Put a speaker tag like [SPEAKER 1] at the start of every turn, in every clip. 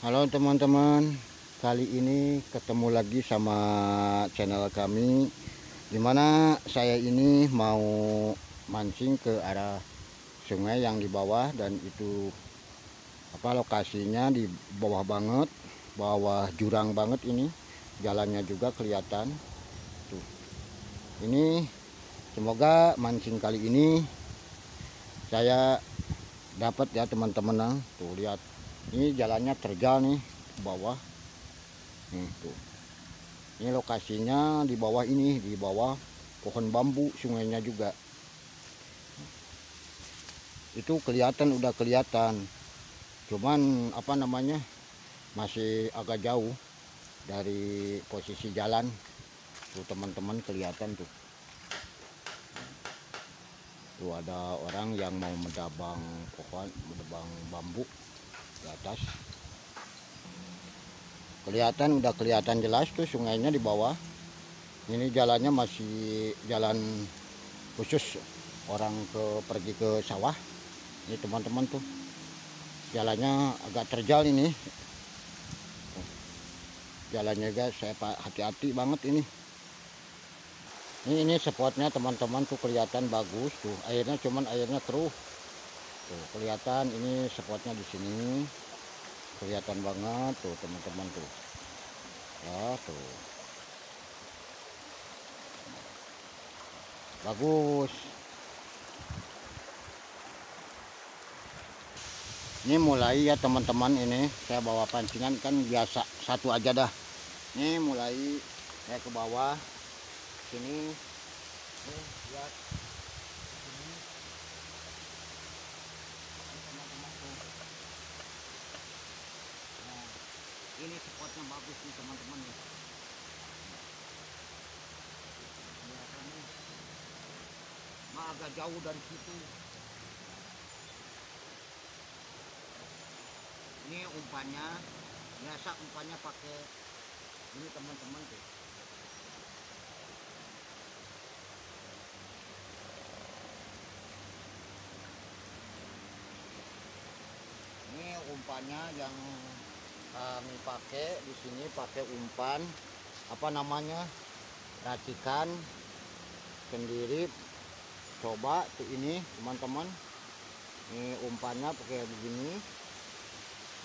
[SPEAKER 1] Halo teman-teman Kali ini ketemu lagi sama channel kami Di mana saya ini mau mancing ke arah sungai yang di bawah Dan itu apa lokasinya di bawah banget Bawah jurang banget ini Jalannya juga kelihatan. Tuh. Ini semoga mancing kali ini Saya dapat ya teman-teman. Tuh lihat ini jalannya terjal nih ke bawah. Nih tuh. Ini lokasinya di bawah ini di bawah pohon bambu sungainya juga. Itu kelihatan udah kelihatan. Cuman apa namanya masih agak jauh dari posisi jalan. Tuh teman-teman kelihatan tuh. Tuh ada orang yang mau mendabang pohon mendabang bambu atas. Kelihatan udah kelihatan jelas tuh sungainya di bawah. Ini jalannya masih jalan khusus orang ke pergi ke sawah. Ini teman-teman tuh jalannya agak terjal ini. Jalannya guys saya hati-hati banget ini. Ini ini spotnya teman-teman tuh kelihatan bagus tuh. Airnya cuman airnya keruh tuh kelihatan ini spotnya di sini. Kelihatan banget tuh teman-teman tuh. Ya tuh. Bagus. Ini mulai ya teman-teman ini. Saya bawa pancingan kan biasa satu aja dah. Ini mulai saya ke bawah. Sini. Nih lihat ini spotnya bagus nih teman-teman nih kelihatannya nah, agak jauh dari situ. Ini umpannya biasa umpannya pakai ini teman-teman tuh. Ini umpannya yang kami pakai di sini pakai umpan apa namanya racikan sendiri. Coba tuh ini teman-teman. Ini umpannya pakai begini.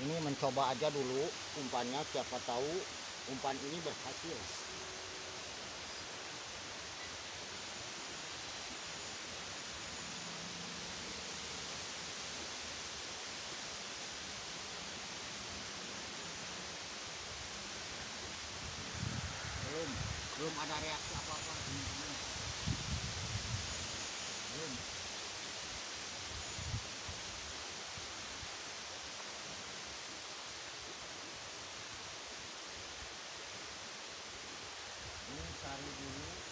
[SPEAKER 1] Ini mencoba aja dulu umpannya siapa tahu umpan ini berhasil belum ada reaksi apa apa teman-teman belum ini cari dulu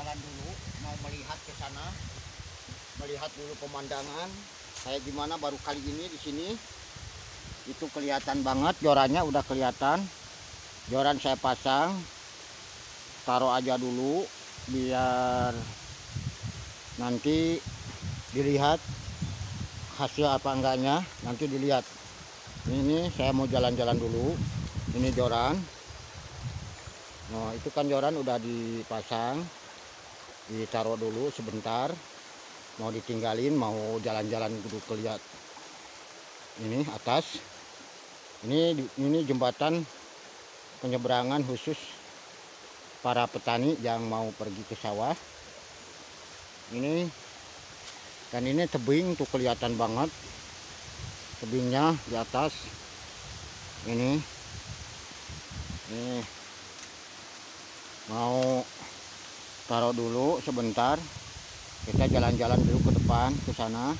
[SPEAKER 1] jalan-jalan dulu mau melihat ke sana melihat dulu pemandangan. Saya gimana? Baru kali ini di sini. Itu kelihatan banget jorannya udah kelihatan. Joran saya pasang taruh aja dulu biar nanti dilihat hasil apa enggaknya nanti dilihat. Ini saya mau jalan-jalan dulu ini joran. Nah itu kan joran udah dipasang ditaruh dulu sebentar. Mau ditinggalin mau jalan-jalan dulu kelihat ini atas. Ini ini jembatan penyeberangan khusus para petani yang mau pergi ke sawah. Ini dan ini tebing tuh kelihatan banget. Tebingnya di atas. Ini. Ini. Mau taruh dulu sebentar. Kita jalan-jalan dulu ke depan ke sana.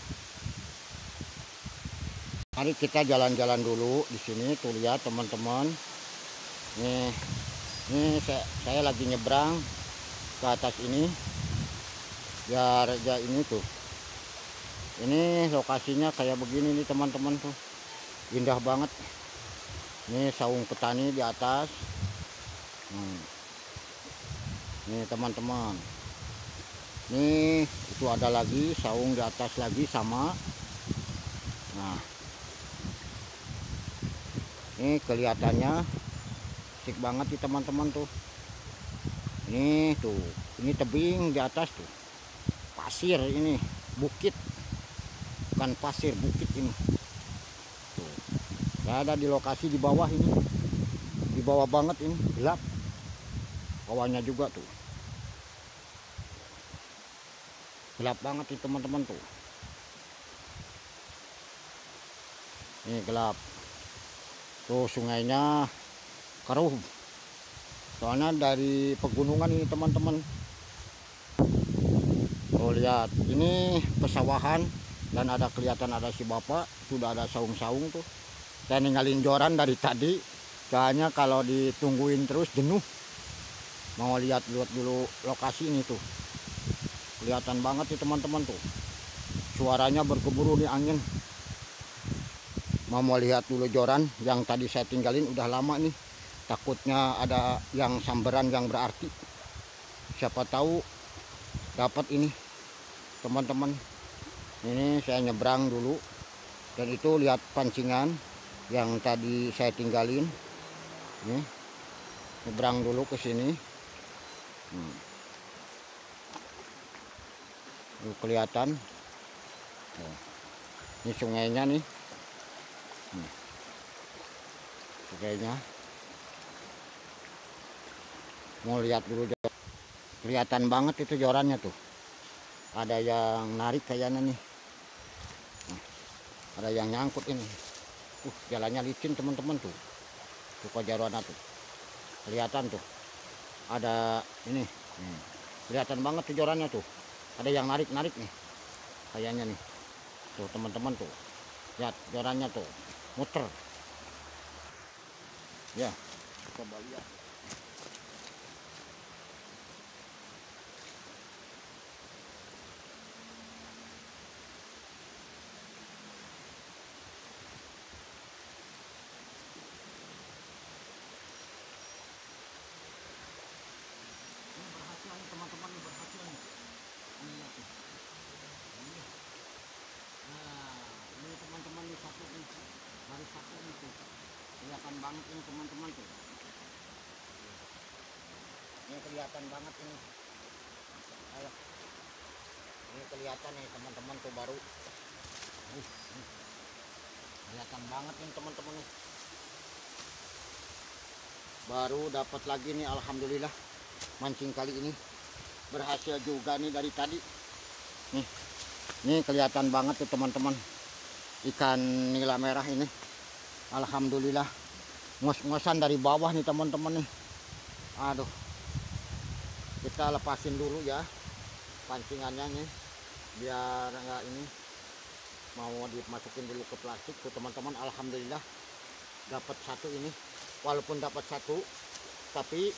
[SPEAKER 1] Mari kita jalan-jalan dulu di sini. Tuh lihat teman-teman. Nih ini saya, saya lagi nyebrang ke atas ini. Biar aja ini tuh. Ini lokasinya kayak begini nih teman-teman tuh. Indah banget. Ini saung petani di atas. Hmm. Ini teman-teman. Ini itu ada lagi saung di atas lagi sama. Nah. Ini kelihatannya asik banget nih teman-teman tuh. Ini tuh. Ini tebing di atas tuh. Pasir ini bukit. Bukan pasir bukit ini. Tuh. Ada di lokasi di bawah ini. Di bawah banget ini gelap bawahnya juga tuh. Gelap banget nih teman-teman tuh. Ini gelap. Tuh sungainya keruh. Soalnya dari pegunungan ini teman-teman. Tuh lihat. Ini pesawahan dan ada kelihatan ada si bapak sudah ada saung-saung tuh. Saya ninggalin joran dari tadi. Soalnya kalau ditungguin terus jenuh mau lihat lihat dulu lokasi ini tuh. Kelihatan banget nih teman-teman tuh. Suaranya bergemuruh di angin. Mau mau lihat dulu joran yang tadi saya tinggalin udah lama nih. Takutnya ada yang samberan yang berarti. Siapa tahu dapat ini teman-teman. Ini saya nyebrang dulu. Dan itu lihat pancingan yang tadi saya tinggalin. Ini nyebrang dulu ke sini hmm. Ini kelihatan. Ini sungainya nih. Hmm. sungainya. Mau lihat dulu kelihatan banget itu jorannya tuh. Ada yang narik kayaknya nih. Nah, ada yang nyangkut ini. Uh jalannya licin teman-teman tuh. Tuh kojaruana tuh. Kelihatan tuh ada ini. Hmm. kelihatan banget tuh jorannya tuh. Ada yang narik-narik nih. Kayaknya nih. Tuh teman-teman tuh. Lihat jorannya tuh. Muter. Ya. Coba lihat teman-teman ini berhasil nih ini lihat nih ini nah ini teman-teman ini satu nih baru satu nih tuh kelihatan banget ini teman-teman tuh. Ini kelihatan banget ini. Ini kelihatan nih teman-teman tuh baru. Kelihatan banget ini teman-teman nih. Baru dapat lagi nih alhamdulillah. Mancing kali ini berhasil juga nih dari tadi. Nih ini kelihatan banget tuh teman-teman. Ikan nila merah ini. Alhamdulillah ngos-ngosan dari bawah nih teman-teman nih. Aduh. Kita lepasin dulu ya pancingannya nih. Biar enggak ini mau dimasukin dulu ke plastik tuh teman-teman. Alhamdulillah dapat satu ini. Walaupun dapat satu tapi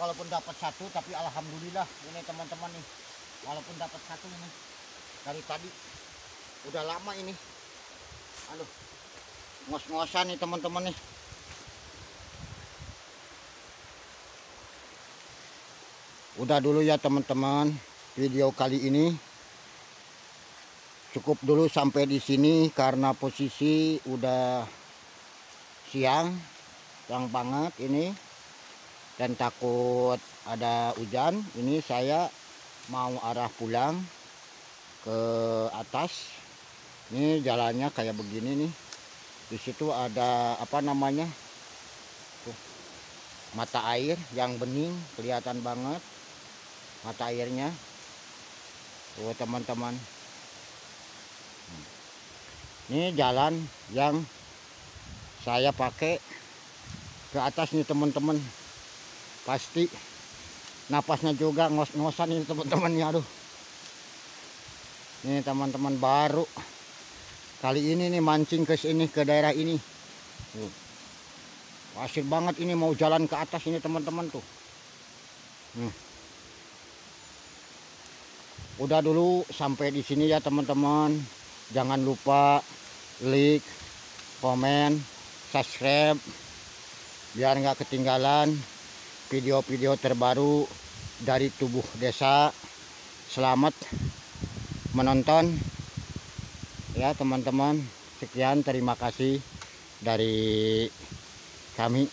[SPEAKER 1] walaupun dapat satu tapi alhamdulillah ini teman-teman nih. Walaupun dapat satu ini dari tadi udah lama ini. Aduh ngos-ngosan nih teman-teman nih. Udah dulu ya teman-teman video kali ini. Cukup dulu sampai di sini karena posisi udah siang yang banget ini. Dan takut ada hujan ini saya mau arah pulang ke atas. Ini jalannya kayak begini nih di situ ada apa namanya Tuh, mata air yang bening kelihatan banget mata airnya. Tuh teman-teman. Ini jalan yang saya pakai ke atas nih teman-teman. Pasti napasnya juga ngos-ngosan ini teman-teman. Ya aduh. Ini teman-teman baru kali ini nih mancing ke sini ke daerah ini. Tuh. pasir banget ini mau jalan ke atas ini teman-teman tuh. Hmm. udah dulu sampai di sini ya teman-teman. Jangan lupa like komen subscribe biar nggak ketinggalan video-video terbaru dari tubuh desa. Selamat menonton ya teman-teman sekian. Terima kasih dari kami